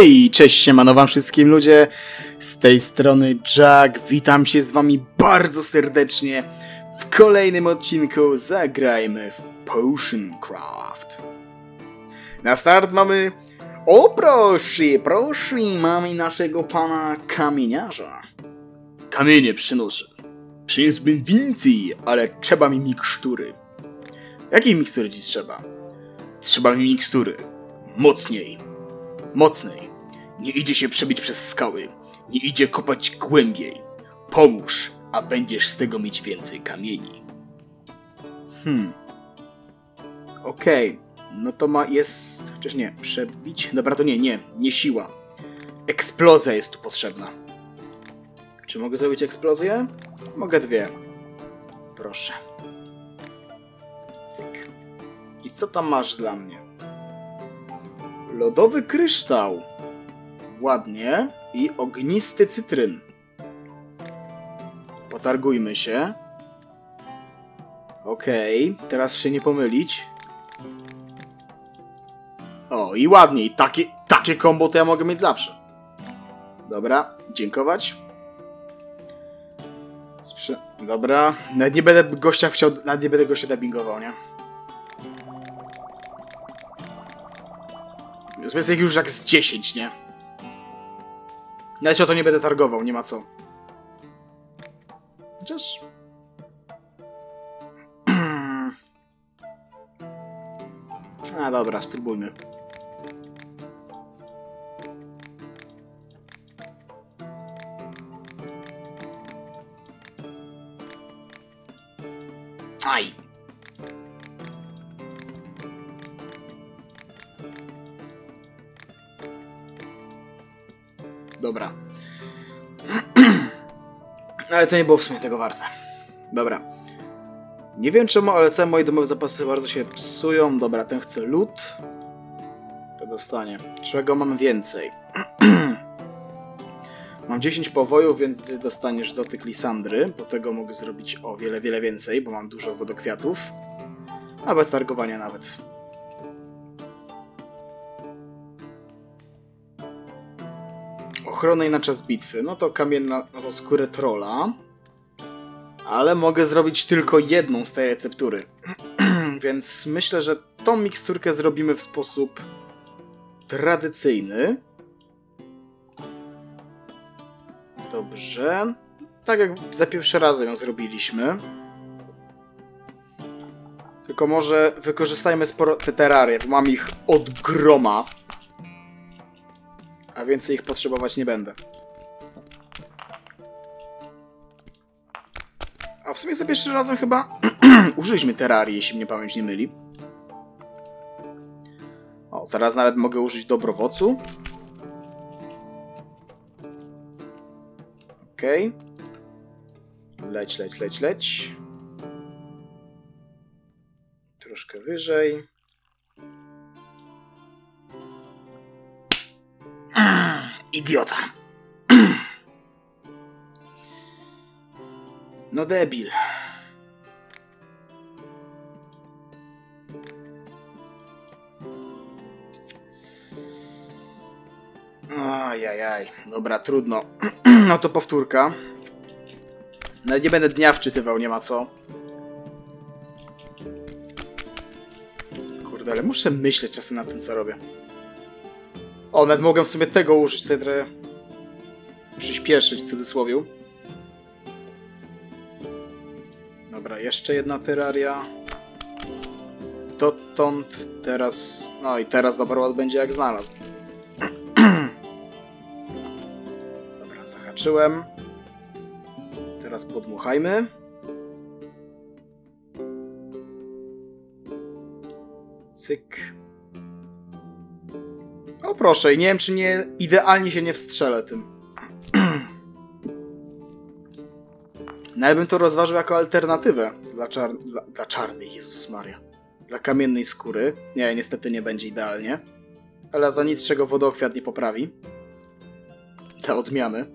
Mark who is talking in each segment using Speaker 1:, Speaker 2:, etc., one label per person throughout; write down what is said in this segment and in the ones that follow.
Speaker 1: Hej, cześć, siemano wam wszystkim ludzie, z tej strony Jack, witam się z wami bardzo serdecznie w kolejnym odcinku Zagrajmy w Potioncraft. Na start mamy, o proszę, proszę, mamy naszego pana kamieniarza. Kamienie przynoszę. Przyniósłbym więcej, ale trzeba mi mikstury. Jakiej mikstury ci trzeba? Trzeba mi mikstury. Mocniej mocnej. Nie idzie się przebić przez skały. Nie idzie kopać głębiej. Pomóż, a będziesz z tego mieć więcej kamieni. Hmm. Okej. Okay. No to ma jest... Chociaż nie, przebić? Dobra, to nie, nie. Nie siła. Eksplozja jest tu potrzebna. Czy mogę zrobić eksplozję? Mogę dwie. Proszę. Cyk. I co tam masz dla mnie? Lodowy kryształ. Ładnie. I ognisty cytryn. Potargujmy się. Okej, okay. teraz się nie pomylić. O, i ładniej. Takie, takie kombo to ja mogę mieć zawsze. Dobra, dziękować. Sprze Dobra, nawet nie będę gościa chciał, nawet nie będę gościa dubbingował, nie? Jest ich już jak z 10, nie? Ja się o to nie będę targował, nie ma co. Chociaż... A dobra, spróbujmy. Ale to nie było w sumie tego warte. Dobra. Nie wiem czemu, ale całe moje domowe zapasy bardzo się psują. Dobra, ten chce lód. To dostanie. Czego mam więcej? mam 10 powojów, więc ty dostaniesz dotyk Lisandry. bo tego mogę zrobić o wiele, wiele więcej, bo mam dużo wodokwiatów. A bez targowania nawet. Ochronę na czas bitwy. No to kamienna, no to skórę trolla. Ale mogę zrobić tylko jedną z tej receptury. Więc myślę, że tą miksturkę zrobimy w sposób tradycyjny. Dobrze. Tak jak za pierwszy razem ją zrobiliśmy. Tylko może wykorzystajmy sporo te terarie, bo mam ich od groma a więcej ich potrzebować nie będę. A w sumie za pierwszym razem chyba użyliśmy terrarii, jeśli mnie pamięć nie myli. O, teraz nawet mogę użyć dobrowocu. Okej. Okay. Leć, leć, leć, leć. Troszkę wyżej. Idiota. No debil. Ajajaj, dobra, trudno. no to powtórka. Nawet nie będę dnia wczytywał, nie ma co. Kurde, ale muszę myśleć czasem na tym, co robię. O, nawet mogę w sumie tego użyć, sobie przyspieszyć w cudzysłowie. Dobra, jeszcze jedna terraria. Dotąd teraz... No i teraz Dobrowad będzie jak znalazł. Dobra, zahaczyłem. Teraz podmuchajmy. Cyk. Proszę, i nie wiem, czy nie idealnie się nie wstrzelę tym. Nawet no, bym to rozważył jako alternatywę dla, czar dla, dla czarnej, Jezus Maria. Dla kamiennej skóry. Nie, niestety nie będzie idealnie. Ale to nic, czego wodokwiat nie poprawi. Te odmiany.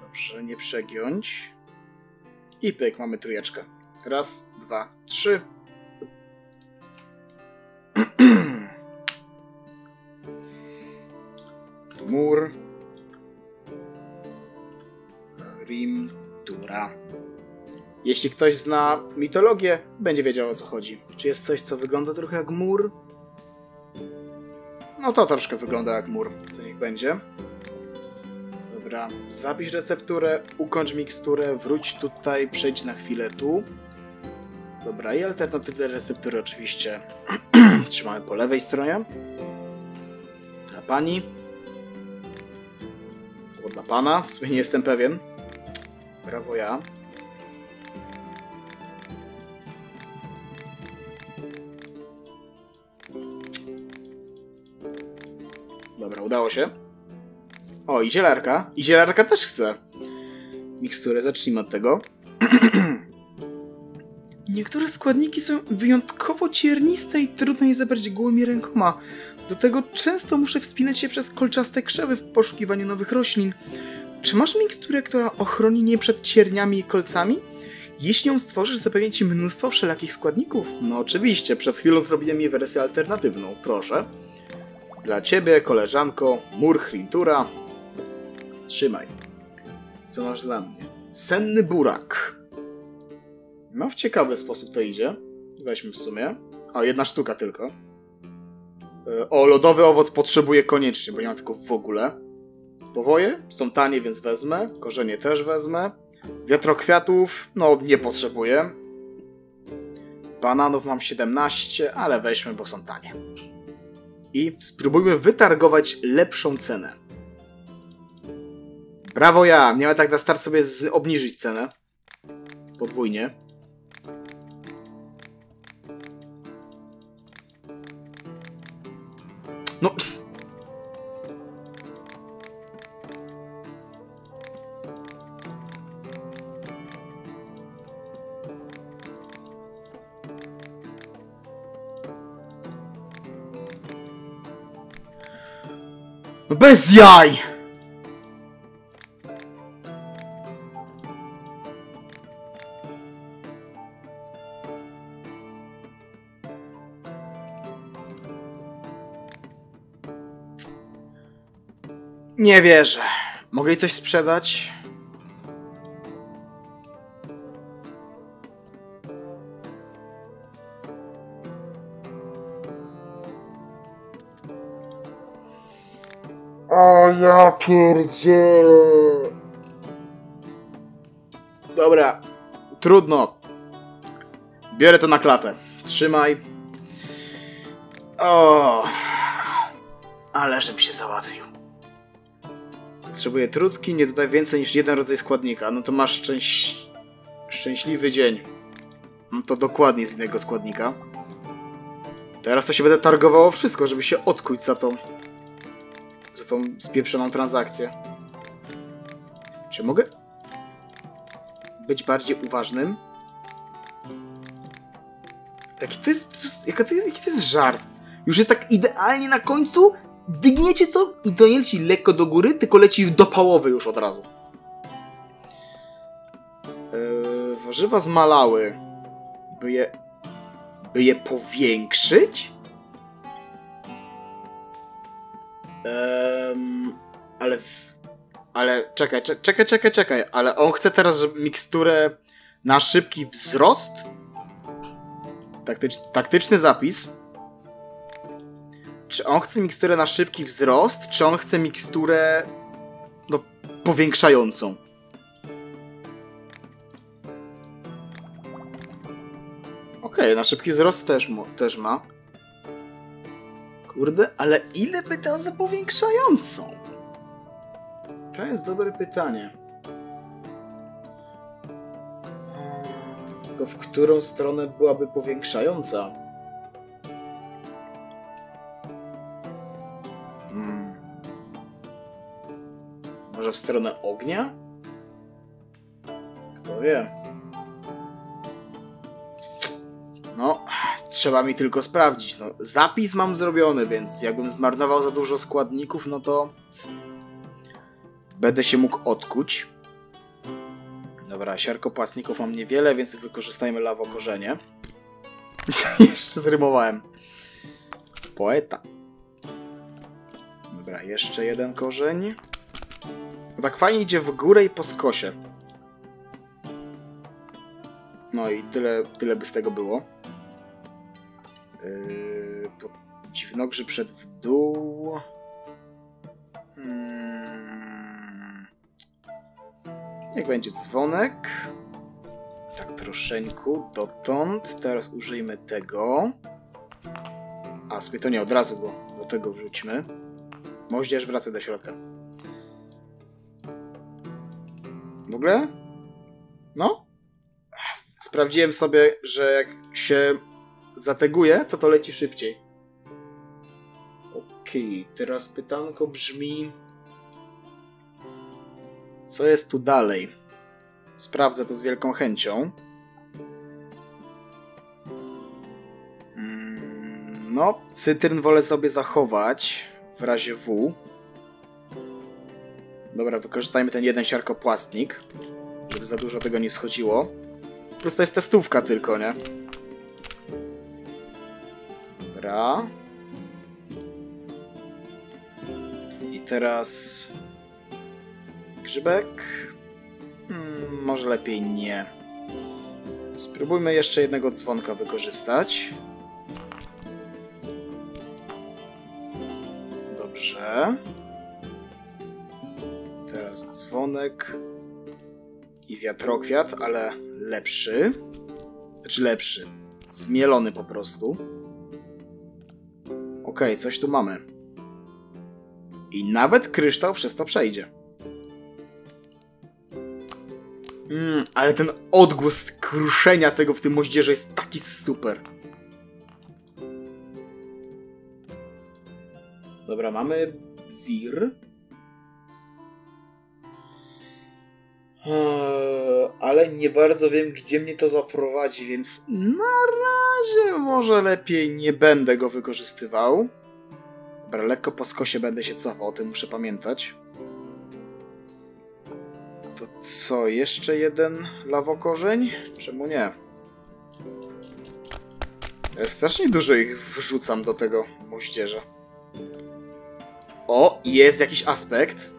Speaker 1: Dobrze, nie przegiąć. I pyk, mamy trójeczkę. Raz, dwa, trzy. Mur, Hrim, Dura. Jeśli ktoś zna mitologię, będzie wiedział o co chodzi. Czy jest coś, co wygląda trochę jak mur? No to troszkę wygląda jak mur, to niech będzie. Dobra, zapisz recepturę, ukończ miksturę, wróć tutaj, przejdź na chwilę tu. Dobra, i alternatywne receptury oczywiście trzymamy po lewej stronie. Dla pani. Dla pana, w sumie nie jestem pewien. Brawo ja. Dobra, udało się. O, i zielarka. I zielarka też chce. Miksturę, zacznijmy od tego. Niektóre składniki są wyjątkowo cierniste i trudno je zebrać gołymi rękoma. Do tego często muszę wspinać się przez kolczaste krzewy w poszukiwaniu nowych roślin. Czy masz miksturę, która ochroni nie przed cierniami i kolcami? Jeśli ją stworzysz, zapewnię ci mnóstwo wszelakich składników. No oczywiście, przed chwilą zrobiłem jej wersję alternatywną, proszę. Dla ciebie, koleżanko, mur Hrintura. Trzymaj. Co masz dla mnie? Senny burak. No, w ciekawy sposób to idzie. Weźmy w sumie. A, jedna sztuka tylko. E, O, lodowy owoc potrzebuję koniecznie, bo nie mam tylko w ogóle. Powoje są tanie, więc wezmę. Korzenie też wezmę. Wiatrokwiatów, no nie potrzebuję. Bananów mam 17, ale weźmy, bo są tanie. I spróbujmy wytargować lepszą cenę. Brawo ja! Miałem tak na start sobie obniżyć cenę. Podwójnie. No. Bez jaj! Nie wierzę. Mogę jej coś sprzedać? O ja pierdzielę. Dobra, trudno. Biorę to na klatę. Trzymaj. O, ale żebym się załatwił. Potrzebuję trutki, nie dodaj więcej niż jeden rodzaj składnika. No to masz szczęś... szczęśliwy dzień. Mam to dokładnie z innego składnika. Teraz to się będę targowało wszystko, żeby się odkuć za tą... za tą spieprzoną transakcję. Czy mogę być bardziej uważnym? Jaki to jest, jaka to jest, jaki to jest żart? Już jest tak idealnie na końcu, dygniecie co i to nie leci lekko do góry, tylko leci do połowy już od razu. Yy, warzywa zmalały. By je... By je powiększyć? Ehm, ale... W, ale czekaj, cze- czekaj, czekaj, czekaj. Ale on chce teraz miksturę na szybki wzrost? Taktycz, taktyczny zapis. Czy on chce miksturę na szybki wzrost, czy on chce miksturę no, powiększającą? Okej, na szybki wzrost też, też ma. Kurde, ale ile by dał za powiększającą? To jest dobre pytanie. Tylko w którą stronę byłaby powiększająca? Może w stronę ognia? Kto wie? No, trzeba mi tylko sprawdzić. No, zapis mam zrobiony, więc jakbym zmarnował za dużo składników, no to będę się mógł odkuć. Dobra, siarkopłasników mam niewiele, więc wykorzystajmy lawokorzenie. Jeszcze zrymowałem. Poeta. Dobra, jeszcze jeden korzeń. Tak fajnie idzie w górę i po skosie. No i tyle, tyle by z tego było. Yy, po, przed w dół. Hmm. Niech będzie dzwonek. Tak troszeczkę dotąd. Teraz użyjmy tego. A sobie to nie, od razu go do tego wrzućmy. Moździerz wraca do środka. W ogóle? No? Sprawdziłem sobie, że jak się zateguje, to to leci szybciej. Okej, okay, teraz pytanko brzmi... Co jest tu dalej? Sprawdzę to z wielką chęcią. Mm, no, cytryn wolę sobie zachować w razie W. Dobra, wykorzystajmy ten jeden siarkopłastnik, żeby za dużo tego nie schodziło. Po prostu jest testówka tylko, nie? Dobra. I teraz... Grzybek? Hmm, może lepiej nie. Spróbujmy jeszcze jednego dzwonka wykorzystać. Dobrze. Teraz dzwonek i wiatrokwiat, ale lepszy. Znaczy lepszy. Zmielony po prostu. Okej, okay, coś tu mamy. I nawet kryształ przez to przejdzie. Mm, ale ten odgłos kruszenia tego w tym moździerze jest taki super. Dobra, mamy wir. Ale nie bardzo wiem, gdzie mnie to zaprowadzi, więc na razie może lepiej nie będę go wykorzystywał. Dobra, lekko po skosie będę się cofał, o tym muszę pamiętać. To co, jeszcze jeden lawokorzeń? Czemu nie? Ja strasznie dużo ich wrzucam do tego moździerza. O, jest jakiś aspekt.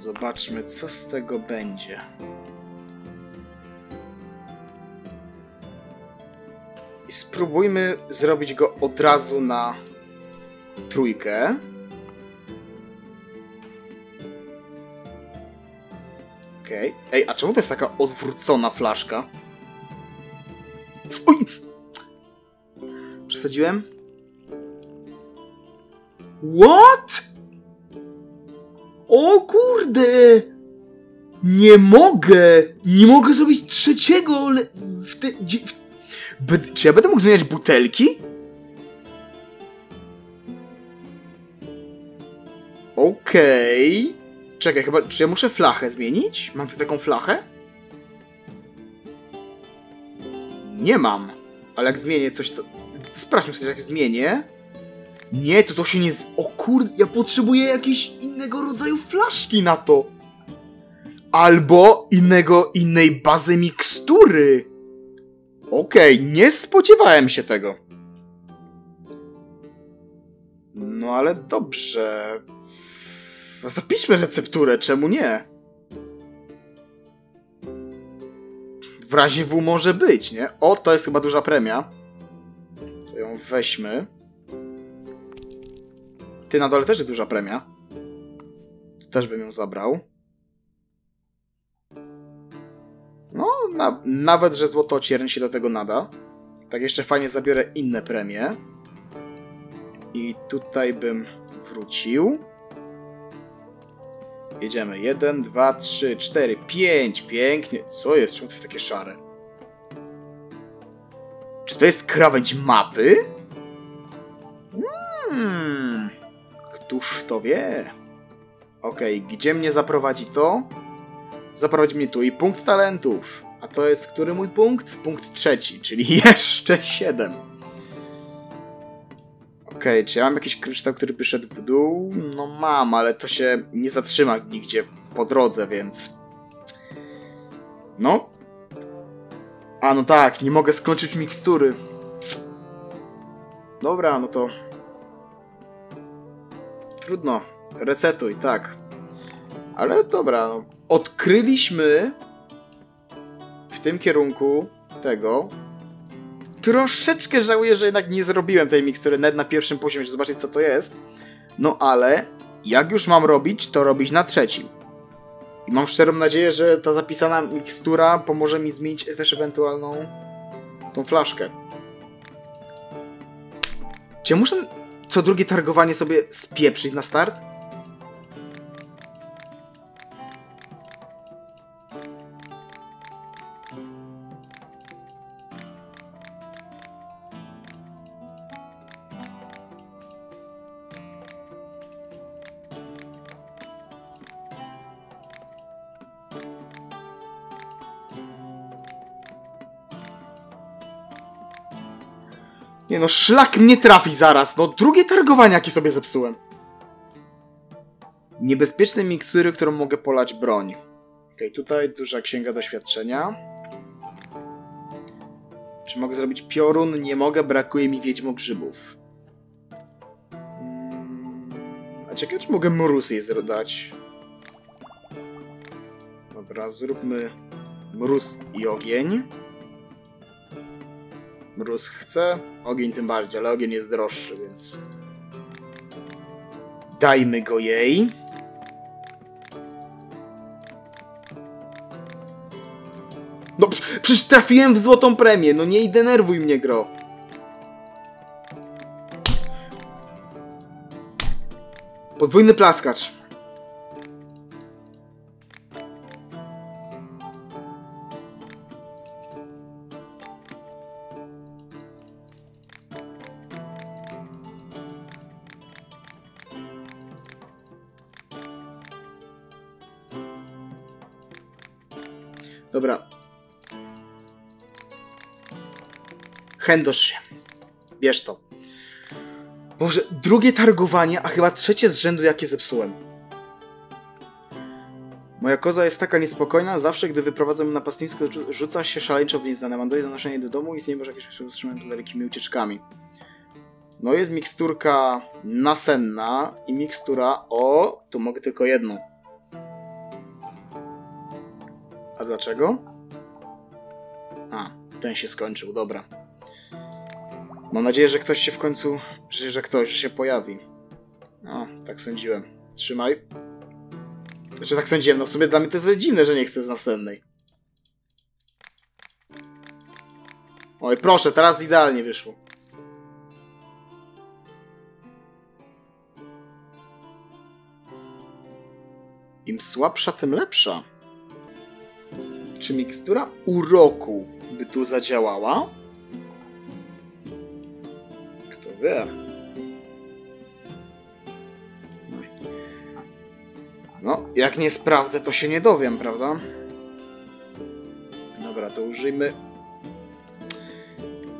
Speaker 1: Zobaczmy, co z tego będzie. I spróbujmy zrobić go od razu na trójkę. Okej. Okay. Ej, a czemu to jest taka odwrócona flaszka? Oj! Przesadziłem? What? O kurde! Nie mogę! Nie mogę zrobić trzeciego w te, w, Czy ja będę mógł zmieniać butelki? Okej. Okay. Czekaj, chyba... Czy ja muszę flachę zmienić? Mam tu taką flachę? Nie mam. Ale jak zmienię coś, to... Sprawdźmy sobie, jak zmienię. Nie, to to się nie... Z... O kurde, ja potrzebuję jakiegoś innego rodzaju flaszki na to. Albo innego, innej bazy mikstury. Okej, okay, nie spodziewałem się tego. No ale dobrze. Zapiszmy recepturę, czemu nie? W razie W może być, nie? O, to jest chyba duża premia. To ją weźmy. Ty, na dole też jest duża premia. Też bym ją zabrał. No, na, nawet, że złotocierń się do tego nada. Tak jeszcze fajnie zabiorę inne premie. I tutaj bym wrócił. Jedziemy. Jeden, dwa, trzy, cztery, pięć. Pięknie. Co jest? Czemu to jest takie szare? Czy to jest krawędź mapy? Hmm. Któż to wie? Okej, okay, gdzie mnie zaprowadzi to? Zaprowadzi mnie tu i punkt talentów. A to jest który mój punkt? Punkt trzeci, czyli jeszcze siedem. Okej, okay, czy ja mam jakiś kryształ, który by szedł w dół? No mam, ale to się nie zatrzyma nigdzie po drodze, więc... No. A, no tak, nie mogę skończyć mikstury. Dobra, no to trudno. Resetuj, tak. Ale dobra, no. odkryliśmy w tym kierunku tego. Troszeczkę żałuję, że jednak nie zrobiłem tej mikstury net na pierwszym poziomie, żeby zobaczyć co to jest. No ale jak już mam robić, to robić na trzecim. I mam szczerą nadzieję, że ta zapisana mikstura pomoże mi zmienić też ewentualną tą flaszkę. Czy muszę co drugie targowanie sobie spieprzyć na start? Nie no, szlak mnie trafi zaraz. No, drugie targowanie, jakie sobie zepsułem. Niebezpieczne mikstury, którą mogę polać broń. Ok, tutaj duża księga doświadczenia. Czy mogę zrobić piorun? Nie mogę, brakuje mi wiedźmogrzybów. Mm, A ciekawe, czy mogę mróz jej dać? Dobra, zróbmy mróz i ogień. Mróz chce, ogień tym bardziej, ale ogień jest droższy, więc... Dajmy go jej. No przecież trafiłem w złotą premię, no nie denerwuj mnie gro. Podwójny plaskacz. Chędosz się. Bierz to. Boże, drugie targowanie, a chyba trzecie z rzędu, jakie zepsułem. Moja koza jest taka niespokojna, zawsze gdy wyprowadzam na pastwisko, rzuca się szaleńczo w nieznane. Mam dość donoszenie do domu i z niej może jakieś rzeczy utrzymałem dalekimi ucieczkami. No jest miksturka nasenna i mikstura o... Tu mogę tylko jedną. A dlaczego? A, ten się skończył, dobra. Mam nadzieję, że ktoś się w końcu... Że, że ktoś się pojawi. No, tak sądziłem. Trzymaj. Znaczy tak sądziłem, no w sumie dla mnie to jest dziwne, że nie chcę z następnej. Oj, proszę, teraz idealnie wyszło. Im słabsza, tym lepsza. Czy mikstura uroku by tu zadziałała? No, jak nie sprawdzę, to się nie dowiem, prawda? Dobra, to użyjmy...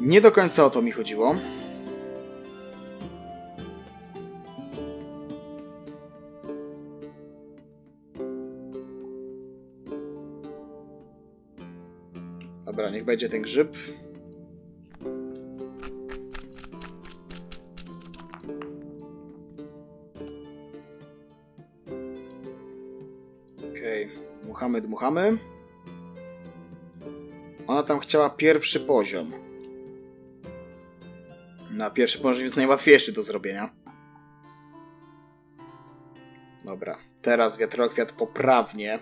Speaker 1: Nie do końca o to mi chodziło. Dobra, niech będzie ten grzyb. Dmuchamy, dmuchamy. Ona tam chciała pierwszy poziom. Na pierwszy poziom jest najłatwiejszy do zrobienia. Dobra, teraz wiatrokwiat poprawnie.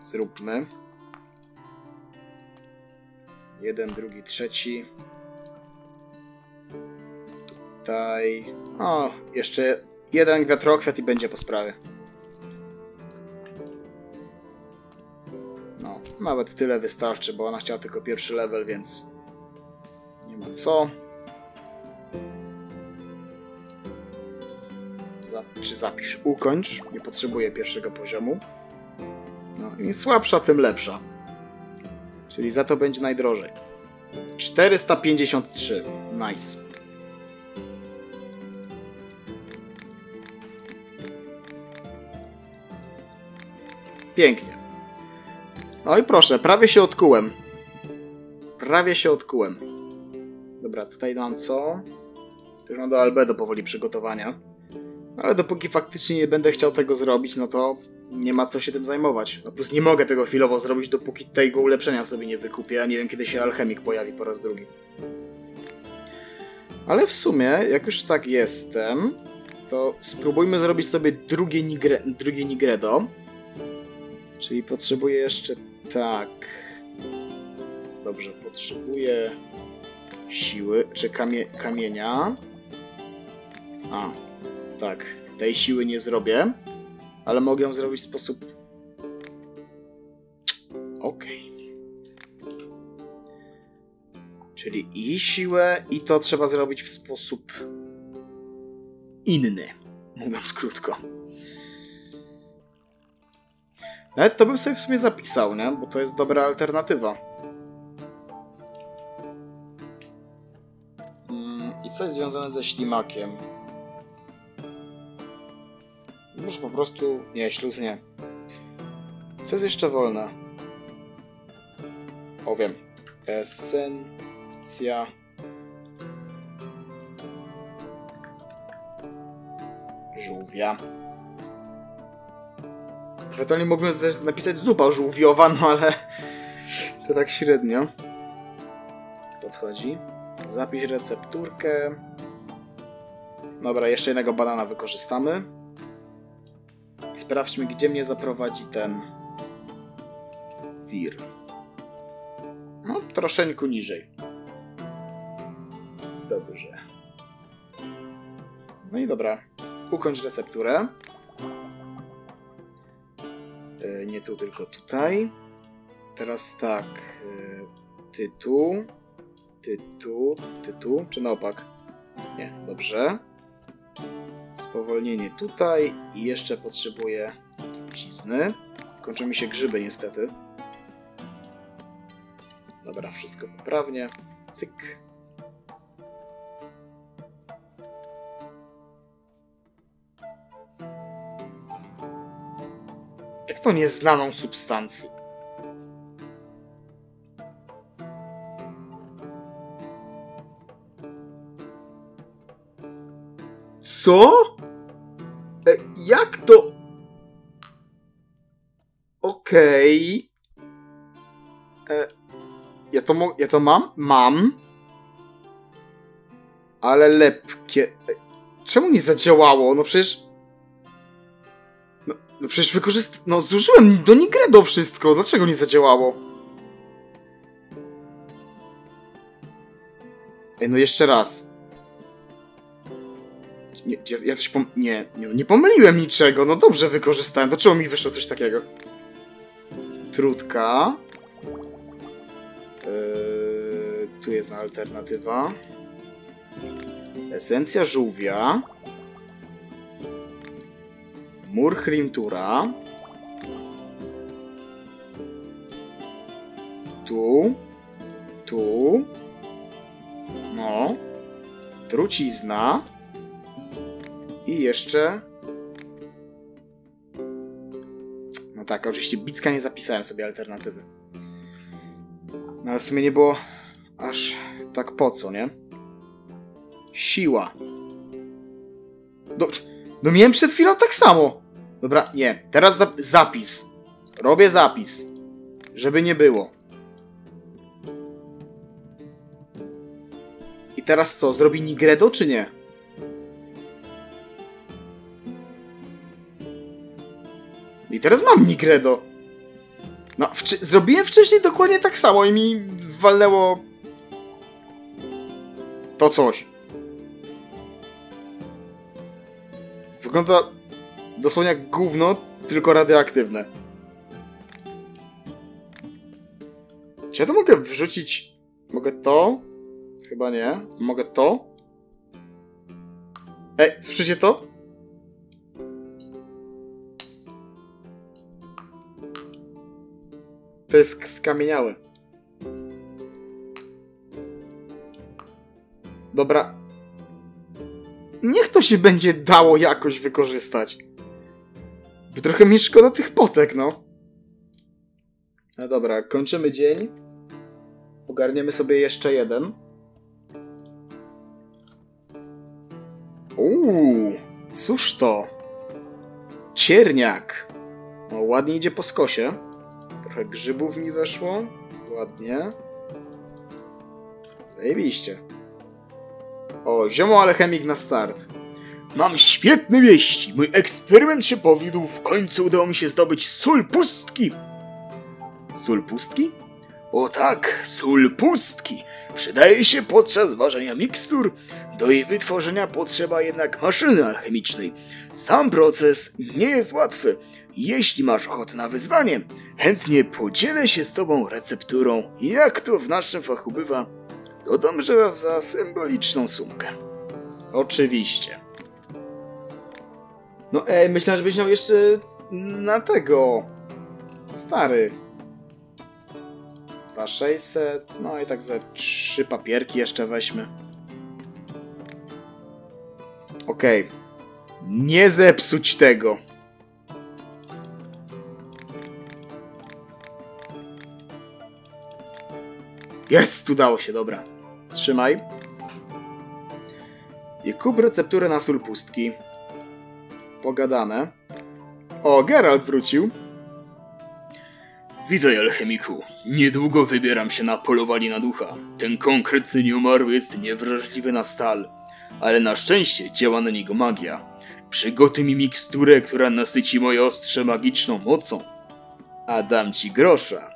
Speaker 1: Zróbmy. Jeden, drugi, trzeci. Tutaj. O, jeszcze jeden wiatrokwiat i będzie po sprawie. Nawet tyle wystarczy, bo ona chciała tylko pierwszy level, więc nie ma co. Czy zapisz ukończ. Nie potrzebuję pierwszego poziomu. No, im słabsza, tym lepsza. Czyli za to będzie najdrożej. 453. Nice. Pięknie. No i proszę, prawie się odkułem. Prawie się odkułem. Dobra, tutaj mam co? Już mam do Albedo powoli przygotowania. Ale dopóki faktycznie nie będę chciał tego zrobić, no to nie ma co się tym zajmować. No plus nie mogę tego chwilowo zrobić, dopóki tego ulepszenia sobie nie wykupię, a nie wiem kiedy się alchemik pojawi po raz drugi. Ale w sumie, jak już tak jestem, to spróbujmy zrobić sobie drugie, nigre, drugie nigredo. Czyli potrzebuję jeszcze tak. Dobrze, potrzebuję siły, czy kamie, kamienia. A, tak. Tej siły nie zrobię, ale mogę ją zrobić w sposób... Okej. Okay. Czyli i siłę, i to trzeba zrobić w sposób inny, mówiąc krótko. Nawet to bym sobie w sumie zapisał, nie? Bo to jest dobra alternatywa. Mm, I co jest związane ze ślimakiem? Może po prostu... Nie, śluz nie. Co jest jeszcze wolne? O, wiem. Esencja... Żółwia. Ewentualnie mógłbym też napisać zupa żółwiowa, no ale to tak średnio. Podchodzi. Zapisz recepturkę. Dobra, jeszcze jednego banana wykorzystamy. Sprawdźmy, gdzie mnie zaprowadzi ten wir. No, troszeczkę niżej. Dobrze. No i dobra. Ukończ recepturę. E, nie tu, tylko tutaj. Teraz tak. E, tytuł. Tytuł. Tytuł. Czy na opak? Nie, dobrze. Spowolnienie tutaj. I jeszcze potrzebuję trucizny. Kończą mi się grzyby niestety. Dobra, wszystko poprawnie. Cyk. To nieznaną substancję? Co? E, jak to? Okej. Okay. E, ja to mo ja to mam? Mam. Ale lepkie. E, czemu nie zadziałało? No przecież... No, przecież wykorzystałem... No zużyłem do Nigredo wszystko. Dlaczego nie zadziałało? Ej, no jeszcze raz. Nie, ja, ja coś pom... Nie, nie, no nie pomyliłem niczego. No dobrze wykorzystałem. To czemu mi wyszło coś takiego? Trudka. Yy, tu jest alternatywa. Esencja żółwia. Mur. Tu. Tu. No. Trucizna. I jeszcze... No tak, oczywiście Bicka nie zapisałem sobie alternatywy. No ale w sumie nie było aż tak po co, nie? Siła. No, no miałem przed chwilą tak samo. Dobra, nie. Teraz zap zapis. Robię zapis. Żeby nie było. I teraz co? Zrobi Nigredo czy nie? I teraz mam Nigredo. No, zrobiłem wcześniej dokładnie tak samo i mi walnęło to coś. Wygląda dosłownie jak gówno, tylko radioaktywne. Czy ja to mogę wrzucić? Mogę to? Chyba nie. Mogę to? Ej, słyszycie to? To jest skamieniały. Dobra. Niech to się będzie dało jakoś wykorzystać. Bo trochę mi szkoda tych potek, no. No dobra, kończymy dzień. Ogarniemy sobie jeszcze jeden. Uuu, cóż to? Cierniak. O, ładnie idzie po skosie. Trochę grzybów mi weszło. Ładnie. Zajebiście. O, ziomo alchemik na start. Mam świetne wieści. Mój eksperyment się powiódł. W końcu udało mi się zdobyć sól pustki. Sól pustki? O tak, sól pustki. Przydaje się podczas ważenia mikstur. Do jej wytworzenia potrzeba jednak maszyny alchemicznej. Sam proces nie jest łatwy. Jeśli masz ochotę na wyzwanie, chętnie podzielę się z tobą recepturą. Jak to w naszym fachu bywa, dodam, że za symboliczną sumkę. Oczywiście. No ej, myślałem, żebyś miał jeszcze na tego. Stary. 2600, no i tak za trzy papierki jeszcze weźmy. Okej. Okay. Nie zepsuć tego. Jest, udało się, dobra. Trzymaj. I kup recepturę na sól pustki. Pogadane. O, Geralt wrócił.
Speaker 2: Witaj, alchemiku. Niedługo wybieram się na polowanie na ducha. Ten konkretny nieumarły jest niewrażliwy na stal, ale na szczęście działa na niego magia. Przygotuj mi miksturę, która nasyci moje ostrze magiczną mocą.
Speaker 1: A dam ci grosza.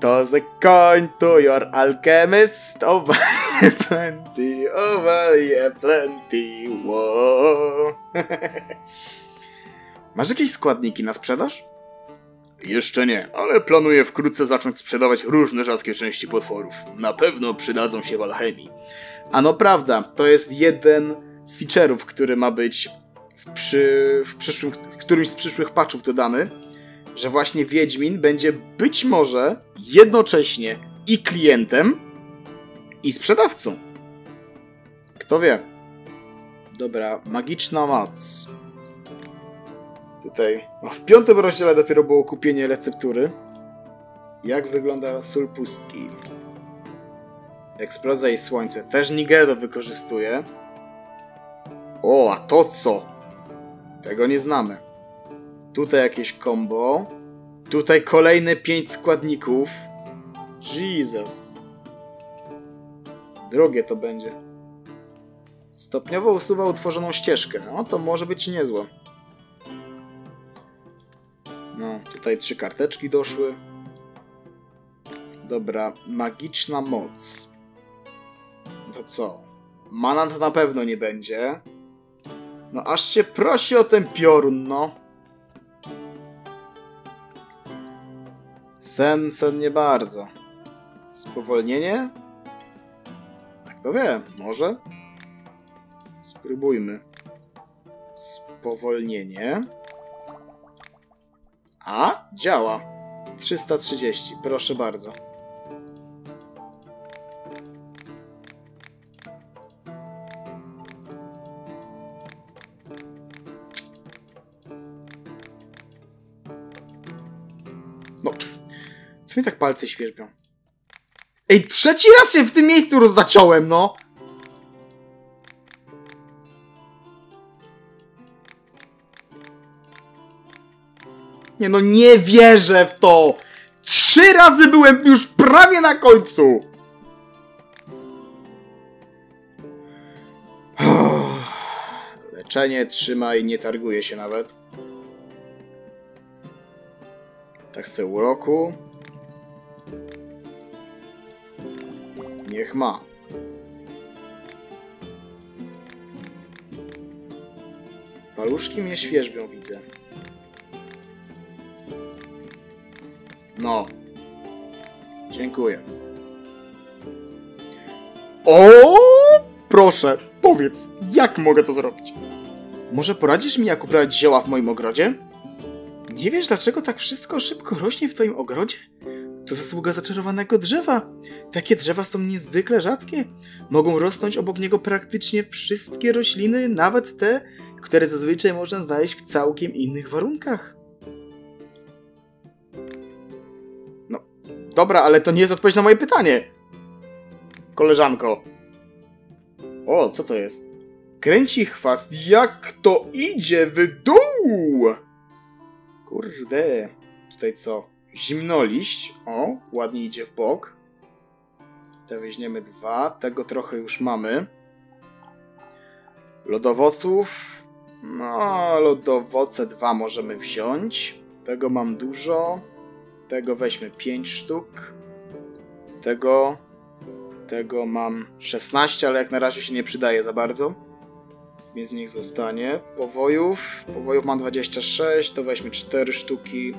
Speaker 1: To the coin to your alchemist of plenty, of yeah, plenty, wow. Masz jakieś składniki na sprzedaż?
Speaker 2: Jeszcze nie, ale planuję wkrótce zacząć sprzedawać różne rzadkie części potworów. Na pewno przydadzą się w alchemii.
Speaker 1: A no prawda, to jest jeden z feature'ów, który ma być w, przy, w przyszłym, w którymś z przyszłych patchów dodany, że właśnie Wiedźmin będzie być może jednocześnie i klientem, i sprzedawcą. Kto wie? Dobra, magiczna moc. Tutaj, no w piątym rozdziale dopiero było kupienie receptury. Jak wygląda sól pustki? Eksplozja i słońce. Też Nigero wykorzystuje. O, a to co? Tego nie znamy. Tutaj jakieś combo. Tutaj kolejne pięć składników. Jesus. Drogie to będzie. Stopniowo usuwa utworzoną ścieżkę. No to może być niezłe. No, tutaj trzy karteczki doszły. Dobra, magiczna moc. To co? Manant na pewno nie będzie. No aż się prosi o ten piorun, no. Sen, sen nie bardzo. Spowolnienie? Kto wie, może? Spróbujmy. Spowolnienie. A, działa. 330, proszę bardzo. No, co mi tak palce świerzbią? Ej, trzeci raz się w tym miejscu rozzaciąłem, no! Nie no, nie wierzę w to! Trzy razy byłem już prawie na końcu! Leczenie trzymaj, nie targuje się nawet. Tak chcę uroku. Niech ma. Paluszki mnie świeżbią, widzę. No. Dziękuję. O! Proszę, powiedz, jak mogę to zrobić? Może poradzisz mi, jak uprawiać zioła w moim ogrodzie? Nie wiesz, dlaczego tak wszystko szybko rośnie w twoim ogrodzie? To zasługa zaczarowanego drzewa. Takie drzewa są niezwykle rzadkie. Mogą rosnąć obok niego praktycznie wszystkie rośliny, nawet te, które zazwyczaj można znaleźć w całkiem innych warunkach. No, dobra, ale to nie jest odpowiedź na moje pytanie. Koleżanko. O, co to jest? Kręci chwast, jak to idzie w dół! Kurde. Tutaj co? Zimnoliść. O, ładnie idzie w bok. Te weźmiemy dwa. Tego trochę już mamy. Lodowoców. No, lodowoce dwa możemy wziąć. Tego mam dużo. Tego weźmy 5 sztuk. Tego. Tego mam 16, ale jak na razie się nie przydaje za bardzo. Więc niech zostanie. Powojów. Powojów mam 26, to weźmy 4 sztuki.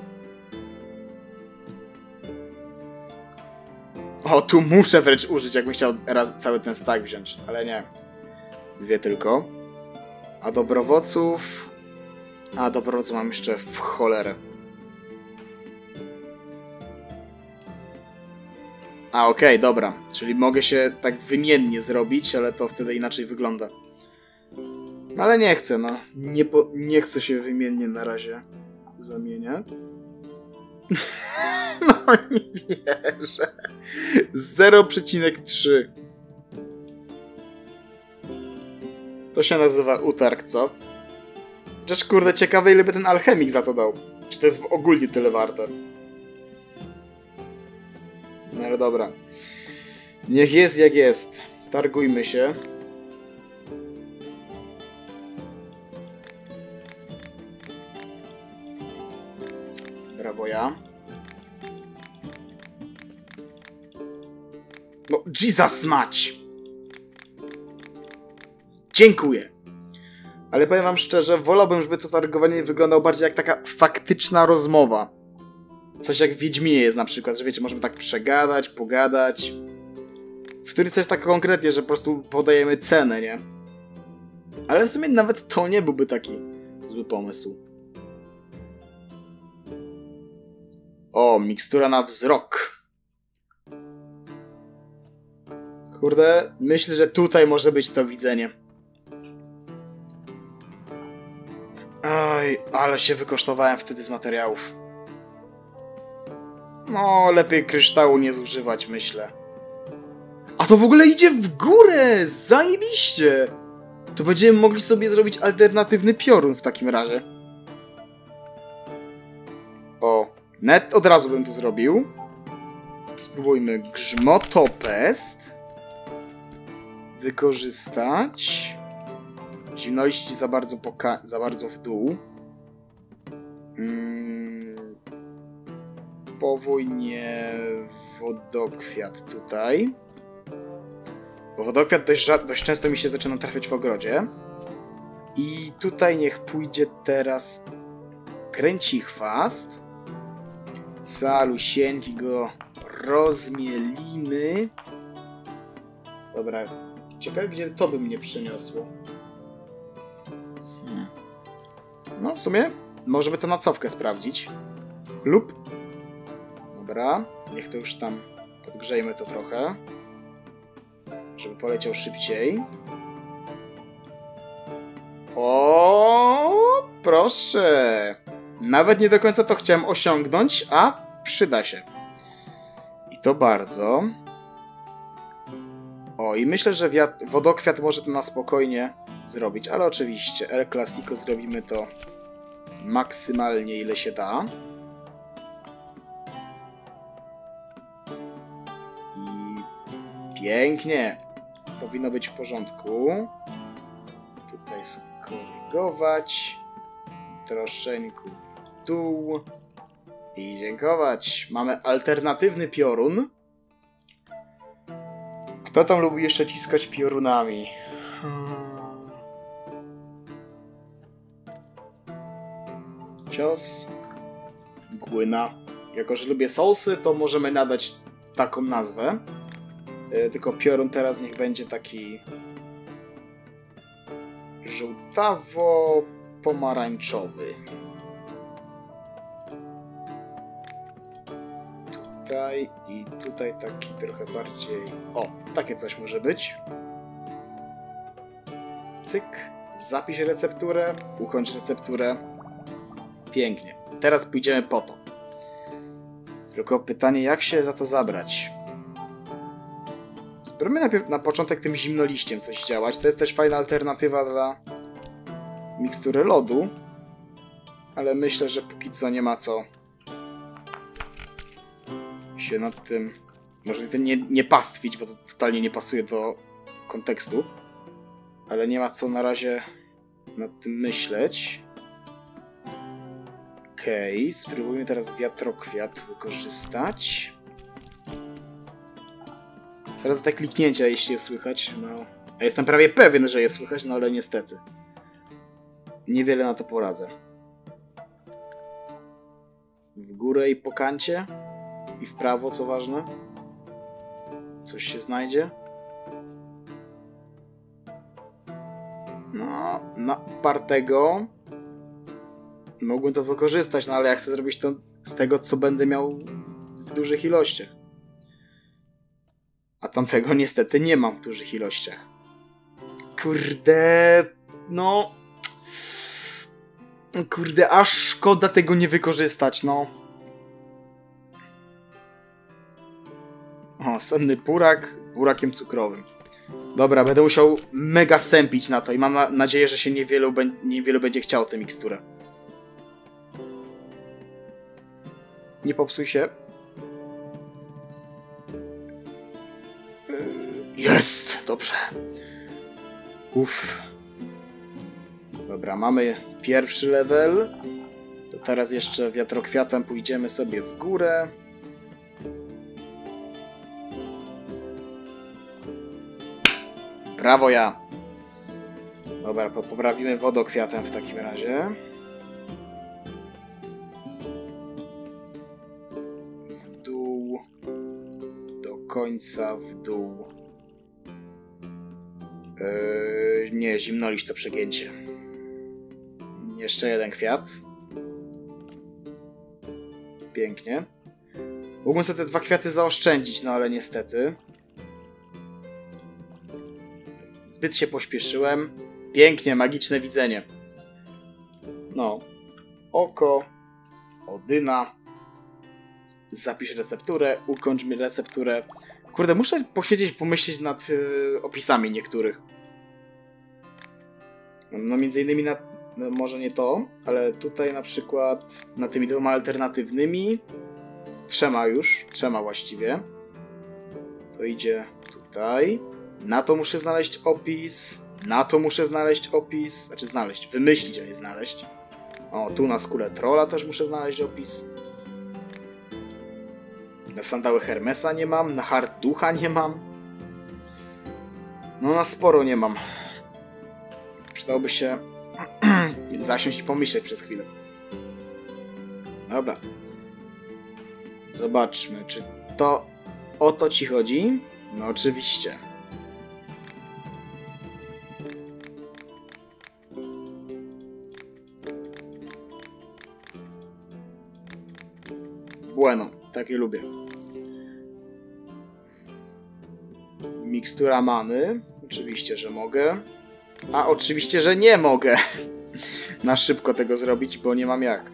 Speaker 1: O, tu muszę wręcz użyć, jakbym chciał raz cały ten stack wziąć, ale nie. Dwie tylko. A dobrowoców... A, dobrowoców mam jeszcze w cholerę. A, okej, dobra. Czyli mogę się tak wymiennie zrobić, ale to wtedy inaczej wygląda. No ale nie chcę, no. Nie, po, nie chcę się wymiennie na razie zamieniać. no nie wierzę. 0,3. To się nazywa utarg, co? Chociaż kurde, ciekawe ile by ten alchemik za to dał. Czy to jest ogólnie tyle warte? No ale dobra. Niech jest jak jest. Targujmy się. Brawo ja. No, Jesus mać! Dziękuję. Ale powiem wam szczerze, wolałbym, żeby to targowanie wyglądało bardziej jak taka faktyczna rozmowa. Coś jak w Wiedźminie jest na przykład, że wiecie, możemy tak przegadać, pogadać. W Turyce jest tak konkretnie, że po prostu podajemy cenę, nie? Ale w sumie nawet to nie byłby taki zły pomysł. O, mikstura na wzrok. Kurde, myślę, że tutaj może być to widzenie. Oj, ale się wykosztowałem wtedy z materiałów. No, lepiej kryształu nie zużywać, myślę. A to w ogóle idzie w górę! Zajebiście! To będziemy mogli sobie zrobić alternatywny piorun w takim razie. O, net od razu bym to zrobił. Spróbujmy grzmotopest. Wykorzystać. Zimności za bardzo, za bardzo w dół. Mm. Powój nie wodokwiat tutaj. Bo wodokwiat dość, dość często mi się zaczyna trafiać w ogrodzie. I tutaj niech pójdzie teraz kręci chwast. Calusieńki go rozmielimy. Dobra, ciekawe gdzie to by mnie przyniosło. Hmm. No w sumie możemy to na cofkę sprawdzić. Lub. Dobra, niech to już tam podgrzejmy to trochę. Żeby poleciał szybciej. O, proszę. Nawet nie do końca to chciałem osiągnąć, a przyda się. I to bardzo. O, i myślę, że wiat- wodokwiat może to na spokojnie zrobić, ale oczywiście El Clasico zrobimy to maksymalnie ile się da. I pięknie. Powinno być w porządku. Tutaj skorygować. Troszeczkę dół. I dziękować. Mamy alternatywny piorun. Kto tam lubi jeszcze ciskać piorunami? Hmm. Cios. Głyna. Jako, że lubię sosy, to możemy nadać taką nazwę. Yy, tylko piorun teraz niech będzie taki żółtawo-pomarańczowy. Tutaj i tutaj taki trochę bardziej... O, takie coś może być. Cyk. Zapisz recepturę, ukończ recepturę. Pięknie. Teraz pójdziemy po to. Tylko pytanie, jak się za to zabrać? Spróbujmy najpierw na początek tym zimnoliściem coś działać. To jest też fajna alternatywa dla mikstury lodu. ale myślę, że póki co nie ma co się nad tym może nie, nie pastwić, bo to totalnie nie pasuje do kontekstu, ale nie ma co na razie nad tym myśleć. Okej, okay, spróbujmy teraz wiatrokwiat wykorzystać. Zaraz te kliknięcia, jeśli je słychać, no... Ja jestem prawie pewien, że je słychać, no ale niestety. Niewiele na to poradzę. W górę i po kancie. I w prawo, co ważne. Coś się znajdzie. No, na partego mogłem to wykorzystać, no ale jak chcę zrobić to z tego, co będę miał w dużych ilościach. A tamtego niestety nie mam w dużych ilościach. Kurde, no... Kurde, aż szkoda tego nie wykorzystać, no. O, senny purak, burakiem cukrowym. Dobra, będę musiał mega sępić na to i mam na nadzieję, że się niewielu, niewielu będzie chciał tę miksturę. Nie popsuj się. Jest! Dobrze. Uff. Dobra, mamy pierwszy level. To teraz jeszcze wiatrokwiatem pójdziemy sobie w górę. Brawo ja! Dobra, poprawimy wodokwiatem w takim razie. W dół. Do końca w dół. Yy, nie, zimnoliść to przegięcie. Jeszcze jeden kwiat. Pięknie. Mógłbym sobie te dwa kwiaty zaoszczędzić, no ale niestety. Zbyt się pośpieszyłem. Pięknie, magiczne widzenie. No. Oko. Odyna. Zapisz recepturę. Ukończ mi recepturę. Kurde, muszę posiedzieć, pomyśleć nad y, opisami niektórych. No między innymi na, no, może nie to, ale tutaj na przykład nad tymi dwoma alternatywnymi trzema już, trzema właściwie. To idzie tutaj. Na to muszę znaleźć opis. Na to muszę znaleźć opis. Znaczy znaleźć, wymyślić, a nie znaleźć. O, tu na skórę trolla też muszę znaleźć opis. Na sandały Hermesa nie mam, na hard ducha nie mam. No na sporo nie mam. Przydałoby się zasiąść i pomyśleć przez chwilę. Dobra. Zobaczmy, czy to o to ci chodzi? No oczywiście. Bueno, takie lubię. Mikstura many. Oczywiście, że mogę. A oczywiście, że nie mogę na szybko tego zrobić, bo nie mam jak.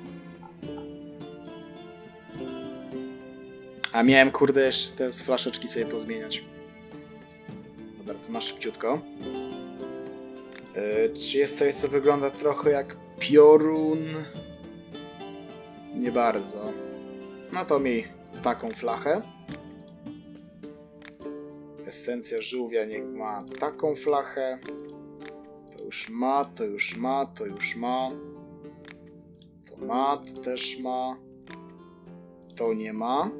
Speaker 1: A miałem, kurde, jeszcze te flaszeczki sobie pozmieniać. Dobra, to na szybciutko. Yy, czy jest coś, co wygląda trochę jak piorun? Nie bardzo. No to mi taką flachę. Esencja żółwia niech ma taką flachę. To już ma, to już ma, to już ma. To ma, to też ma. To nie ma.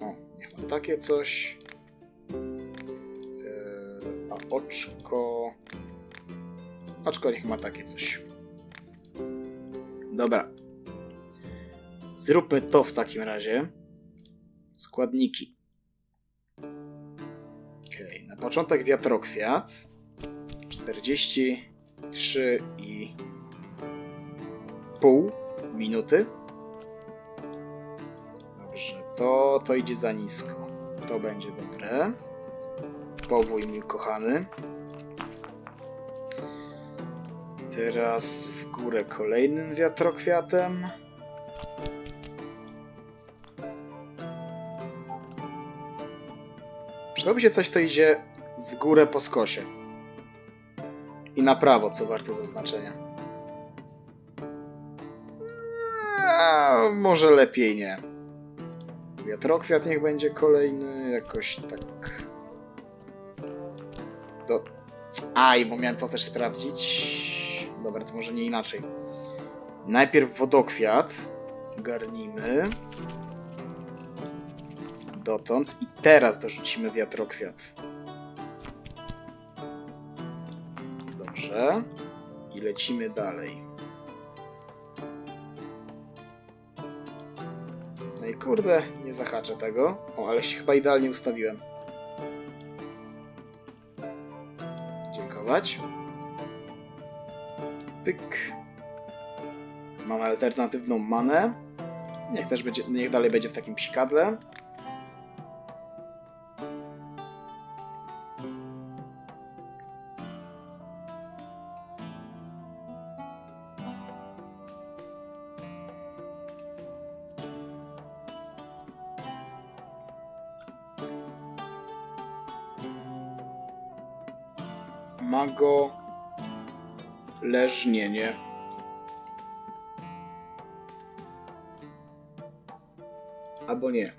Speaker 1: O, niech ma takie coś. Yy, a oczko... Oczko niech ma takie coś. Dobra. Zróbmy to w takim razie. Składniki. Ok, na początek wiatrokwiat. 43 i pół minuty. Dobrze, to, to idzie za nisko. To będzie dobre. Powój mój kochany. Teraz w górę kolejnym wiatrokwiatem. Przydałoby się coś, co idzie w górę po skosie. I na prawo, co warte zaznaczenia. Może lepiej nie. Wiatrokwiat niech będzie kolejny, jakoś tak... Do... Aj, bo miałem to też sprawdzić. Dobra, to może nie inaczej. Najpierw wodokwiat. Garnimy. Dotąd. I teraz dorzucimy wiatrokwiat. Dobrze. I lecimy dalej. No i kurde, nie zahaczę tego. O, ale się chyba idealnie ustawiłem. Dziękować. Pyk. Mamy alternatywną manę. Niech też będzie, niech dalej będzie w takim psikadle. Leżnienie. Albo nie.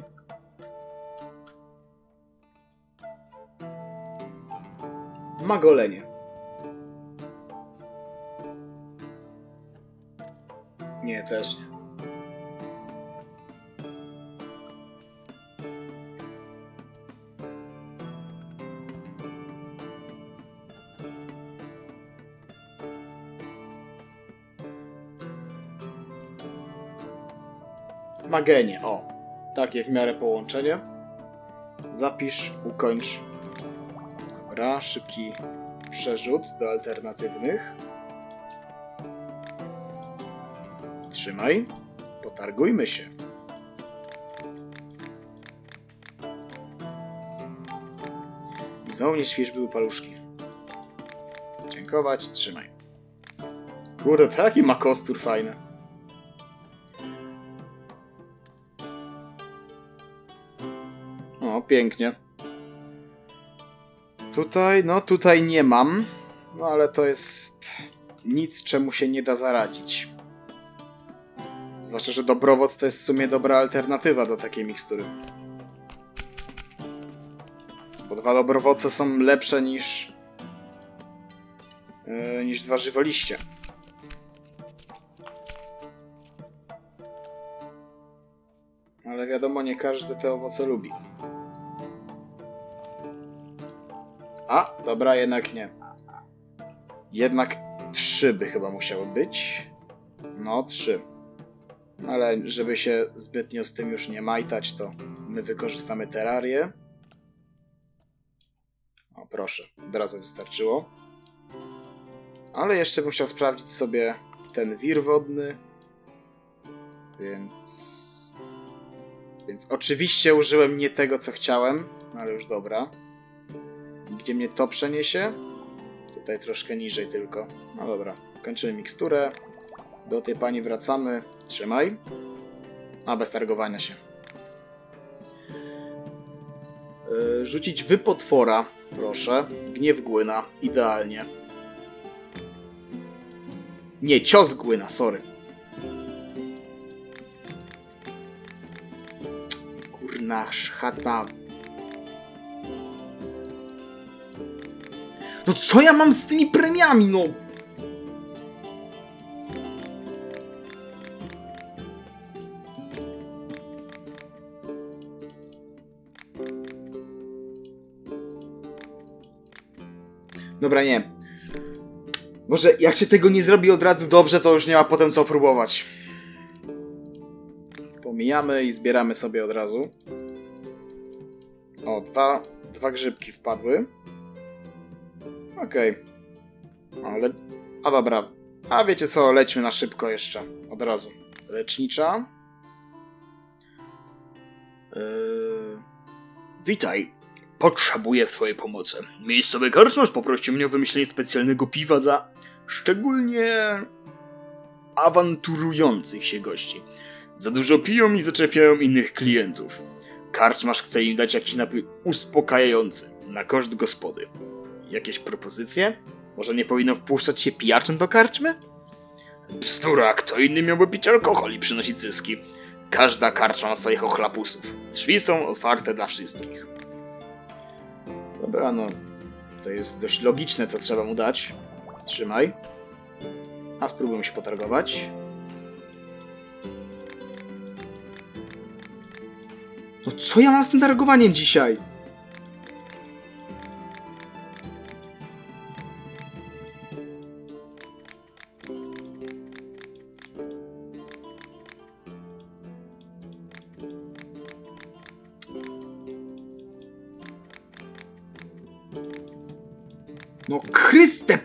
Speaker 1: Magolenie. Nie, też nie. Magenie, o. Takie w miarę połączenie. Zapisz, ukończ. Dobra, szybki przerzut do alternatywnych. Trzymaj. Potargujmy się. I znowu nie śwież były paluszki. Dziękować, trzymaj. Kurde, taki ma kostur fajny. Pięknie. Tutaj, no tutaj nie mam. No ale to jest nic, czemu się nie da zaradzić. Zwłaszcza, że dobrowoc to jest w sumie dobra alternatywa do takiej mikstury. Bo dwa dobrowoce są lepsze niż... Yy, niż dwa żywoliście. Ale wiadomo, nie każdy te owoce lubi. A, dobra, jednak nie. Jednak trzy by chyba musiały być. No, trzy. Ale żeby się zbytnio z tym już nie majtać, to my wykorzystamy terrarię. O, proszę, od razu wystarczyło. Ale jeszcze bym chciał sprawdzić sobie ten wir wodny. Więc... Więc oczywiście użyłem nie tego, co chciałem, ale już dobra. Gdzie mnie to przeniesie? Tutaj troszkę niżej tylko. No dobra, kończymy miksturę. Do tej pani wracamy. Trzymaj. A, bez targowania się. Yy, rzucić wypotwora, proszę. Gniew Głyna, idealnie. Nie, cios Głyna, sorry. Kurna, szchata. No co ja mam z tymi premiami, no? Dobra, nie. Może jak się tego nie zrobi od razu dobrze, to już nie ma potem co próbować. Pomijamy i zbieramy sobie od razu. O, dwa, dwa grzybki wpadły. Okej. Okay. Ale... A dobra. A wiecie co, lećmy na szybko jeszcze. Od razu. Lecznicza.
Speaker 2: Yy... Witaj. Potrzebuję twojej pomocy. Miejscowy karczmarz poprosił mnie o wymyślenie specjalnego piwa dla szczególnie awanturujących się gości. Za dużo piją i zaczepiają innych klientów. Karczmarz chce im dać jakiś napój uspokajający na koszt gospody. Jakieś propozycje? Może nie powinno wpuszczać się pijaczem do karczmy? Bzdura, kto inny miałby pić alkohol i przynosić zyski? Każda karcza ma swoich ochlapusów. Drzwi są otwarte dla wszystkich.
Speaker 1: Dobra, no. To jest dość logiczne, co trzeba mu dać. Trzymaj. A spróbujmy się potargować. No co ja mam z tym targowaniem dzisiaj?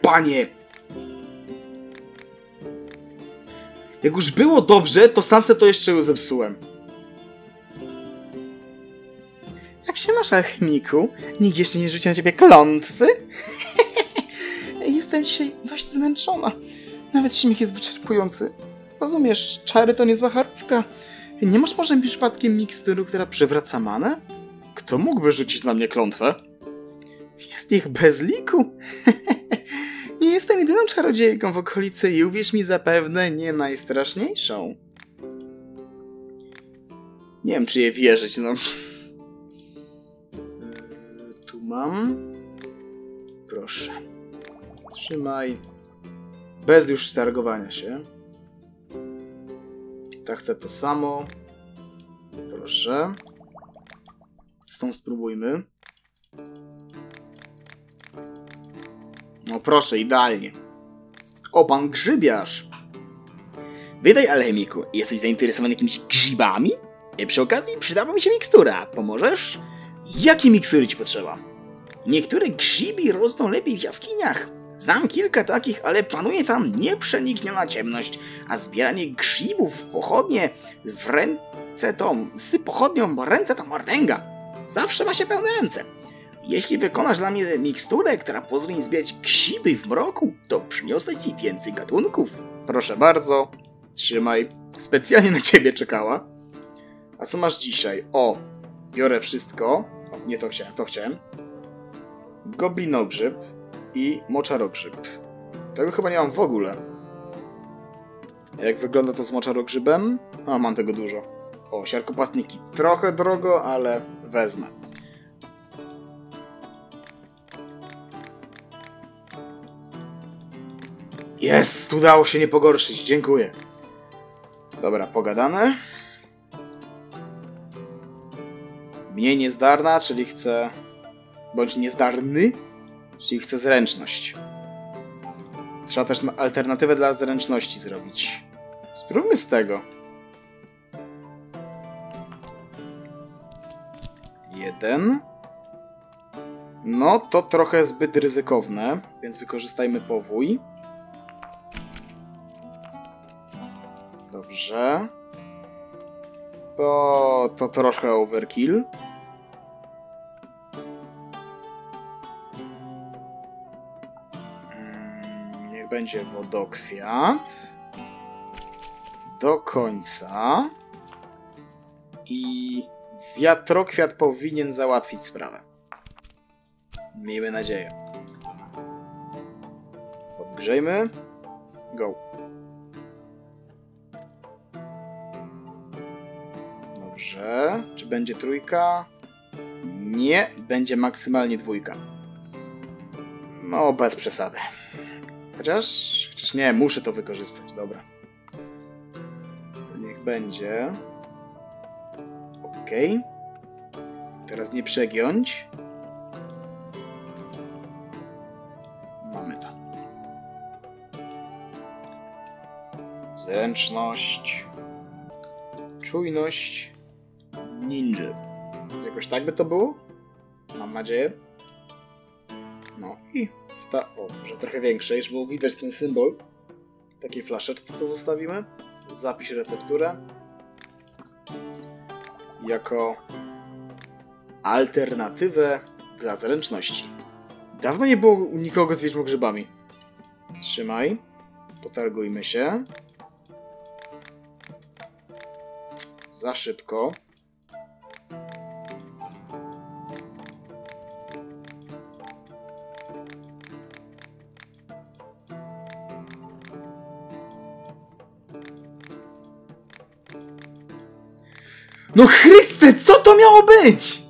Speaker 1: Panie! Jak już było dobrze, to sam se to jeszcze zepsułem. Jak się masz, alchemiku? Nikt jeszcze nie rzucił na ciebie klątwy? Jestem dzisiaj dość zmęczona. Nawet śmiech jest wyczerpujący. Rozumiesz, czary to niezła charówka. Nie masz może przypadkiem mikstury, która przywraca manę?
Speaker 2: Kto mógłby rzucić na mnie klątwę?
Speaker 1: Jest ich bez liku. nie jestem jedyną czarodziejką w okolicy i uwierz mi zapewne nie najstraszniejszą. Nie wiem, czy je wierzyć, no. Eee, tu mam. Proszę. Trzymaj. Bez już stargowania się. Tak chcę to samo. Proszę. Z tą spróbujmy. No proszę, idealnie. O, pan grzybiarz. Wydaj, alchemiku, jesteś zainteresowany jakimiś grzybami? I przy okazji przydałaby mi się mikstura. Pomożesz? Jakie mikstury ci potrzeba? Niektóre grzyby rosną lepiej w jaskiniach. Znam kilka takich, ale panuje tam nieprzenikniona ciemność, a zbieranie grzybów w pochodnie w ręce to... z pochodnią ręce to mordęga. Zawsze ma się pełne ręce. Jeśli wykonasz dla mnie miksturę, która pozwoli zbierać grzyby w mroku, to przyniosę ci więcej gatunków. Proszę bardzo, trzymaj. Specjalnie na ciebie czekała. A co masz dzisiaj? O, biorę wszystko. O, nie to chciałem, to chciałem. Goblinogrzyb i moczarogrzyb. Tego chyba nie mam w ogóle. Jak wygląda to z moczarogrzybem? A, mam tego dużo. O, siarkopastniki. Trochę drogo, ale wezmę. Jest! Udało się nie pogorszyć, dziękuję. Dobra, pogadane. Mniej niezdarna, czyli chcę... Bądź niezdarny, czyli chcę zręczność. Trzeba też alternatywę dla zręczności zrobić. Spróbujmy z tego. Jeden. No, to trochę zbyt ryzykowne, więc wykorzystajmy powój. Dobrze. To, to trochę overkill. Mm, Niech będzie wodokwiat. Do końca. I wiatrokwiat powinien załatwić sprawę. Miejmy nadzieję. Podgrzejmy. Go. Dobrze. Czy będzie trójka? Nie, będzie maksymalnie dwójka. No, bez przesady. Chociaż, chociaż nie, muszę to wykorzystać, dobra. Niech będzie. Ok. Teraz nie przegiąć. Mamy to. Zręczność. Czujność. Ninja. Jakoś tak by to było? Mam nadzieję. No i w ta... O, może trochę większe, już było widać ten symbol. W takiej flaszeczce to zostawimy. Zapisz recepturę. Jako alternatywę dla zręczności. Dawno nie było nikogo z wiedźmogrzybami. Trzymaj. Potargujmy się. Za szybko. No Chryste, co to miało być?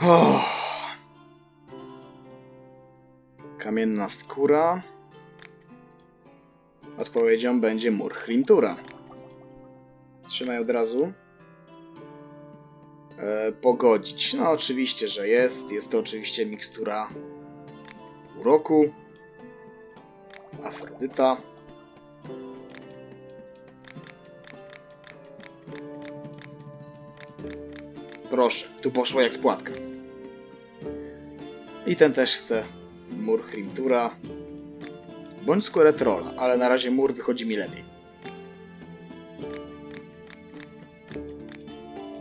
Speaker 1: Oh. Kamienna skóra. Odpowiedzią będzie mur Hrintura. Trzymaj od razu. E, pogodzić. No oczywiście, że jest. Jest to oczywiście mikstura uroku. Afrodyta. Proszę, tu poszło jak spłatka. I ten też chce mur Hrimtura. Bądź skórę trolla, ale na razie mur wychodzi mi lepiej.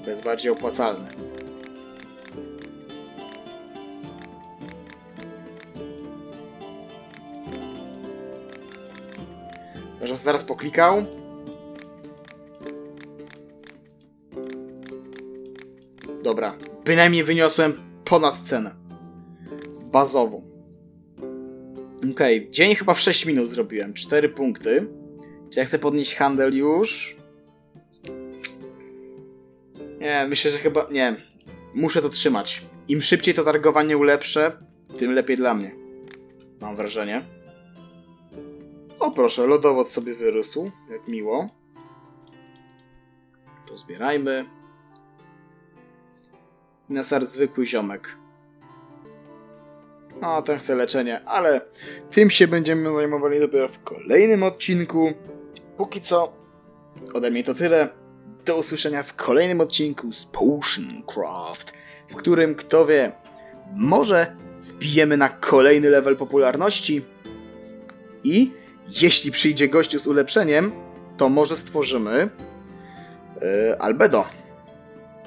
Speaker 1: To jest bardziej opłacalne. Żebym zaraz poklikał. Dobra, bynajmniej wyniosłem ponad cenę. Bazową. Okej, okay. dzień chyba w 6 minut zrobiłem. 4 punkty. Czy ja chcę podnieść handel już? Nie, myślę, że chyba... Nie. Muszę to trzymać. Im szybciej to targowanie ulepszę, tym lepiej dla mnie. Mam wrażenie. O proszę, lodowod sobie wyrósł. Jak miło. To zbierajmy. I na start zwykły ziomek. O, ten chce leczenie, ale tym się będziemy zajmowali dopiero w kolejnym odcinku. Póki co, ode mnie to tyle. Do usłyszenia w kolejnym odcinku z Potion Craft, w którym, kto wie, może wbijemy na kolejny level popularności i jeśli przyjdzie gościu z ulepszeniem, to może stworzymy yy, albedo.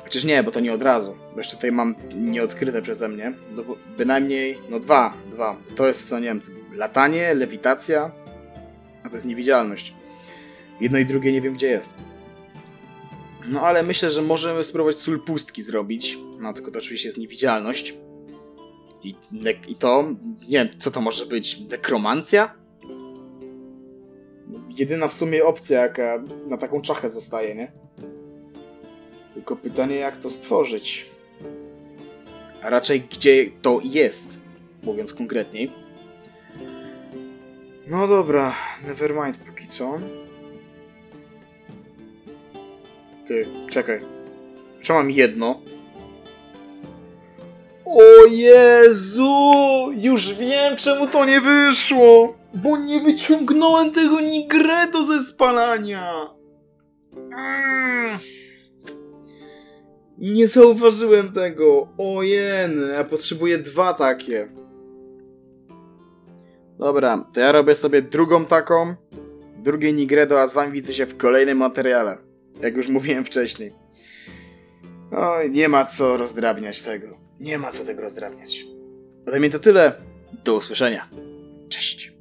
Speaker 1: Chociaż nie, bo to nie od razu. Bo jeszcze tutaj mam nieodkryte przeze mnie. No, bynajmniej, no dwa, dwa. To jest co, nie wiem, latanie, lewitacja, a to jest niewidzialność. Jedno i drugie nie wiem gdzie jest. No ale myślę, że możemy spróbować sól pustki zrobić. No tylko to oczywiście jest niewidzialność. I, I to, nie wiem, co to może być? Nekromancja? Jedyna w sumie opcja, jaka na taką czachę zostaje, nie? Tylko pytanie, jak to stworzyć? A raczej, gdzie to jest, mówiąc konkretniej. No dobra, nevermind póki co. Ty, czekaj. Czy mam jedno? O Jezu! Już wiem, czemu to nie wyszło! Bo nie wyciągnąłem tego nigredo ze spalania! Mm. Nie zauważyłem tego! Ojen, ja potrzebuję dwa takie. Dobra, to ja robię sobie drugą taką, drugie nigredo, a z wami widzę się w kolejnym materiale. Jak już mówiłem wcześniej. Oj, nie ma co rozdrabniać tego. Nie ma co tego rozdrabniać. Ode mnie to tyle. Do usłyszenia. Cześć.